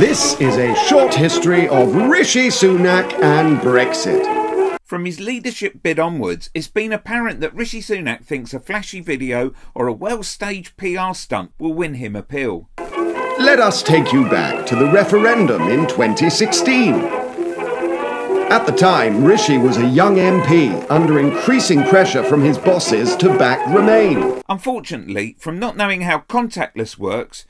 This is a short history of Rishi Sunak and Brexit. From his leadership bid onwards, it's been apparent that Rishi Sunak thinks a flashy video or a well staged PR stunt will win him appeal. Let us take you back to the referendum in 2016. At the time, Rishi was a young MP under increasing pressure from his bosses to back Remain. Unfortunately, from not knowing how contactless works,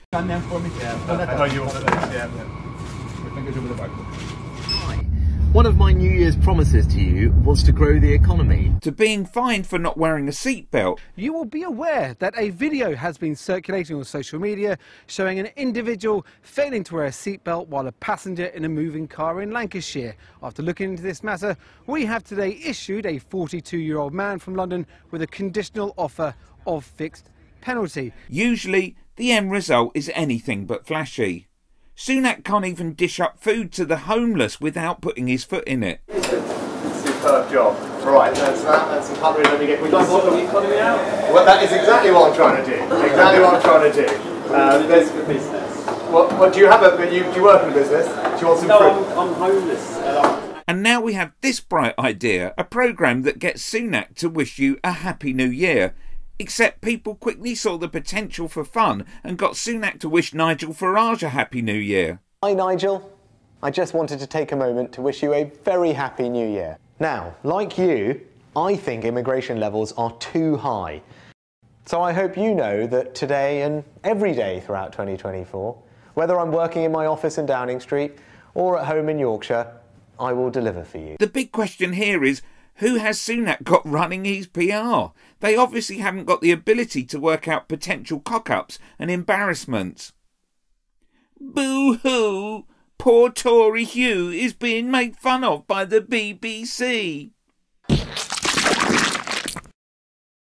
One of my New Year's promises to you was to grow the economy. to being fined for not wearing a seatbelt, You will be aware that a video has been circulating on social media showing an individual failing to wear a seatbelt while a passenger in a moving car in Lancashire. After looking into this matter, we have today issued a 42 year old man from London with a conditional offer of fixed penalty. usually the end result is anything but flashy. Sunak can't even dish up food to the homeless without putting his foot in it. Superb job. Right, that's that. That's some cutlery. Let me get. We got what the economy out. Well, that is exactly what I'm trying to do. Exactly what I'm trying to do. Um, there's for business. What, what do you have? A, you, do you work in a business? Do you want some No, fruit? I'm, I'm homeless. Uh, And now we have this bright idea a programme that gets Sunak to wish you a Happy New Year. Except people quickly saw the potential for fun and got Sunak to wish Nigel Farage a Happy New Year. Hi, Nigel. I just wanted to take a moment to wish you a very happy new year. Now, like you, I think immigration levels are too high. So I hope you know that today and every day throughout 2024, whether I'm working in my office in Downing Street or at home in Yorkshire, I will deliver for you. The big question here is who has Sunak got running his PR? They obviously haven't got the ability to work out potential cock ups and embarrassments. Boo hoo! Poor Tory Hugh is being made fun of by the BBC.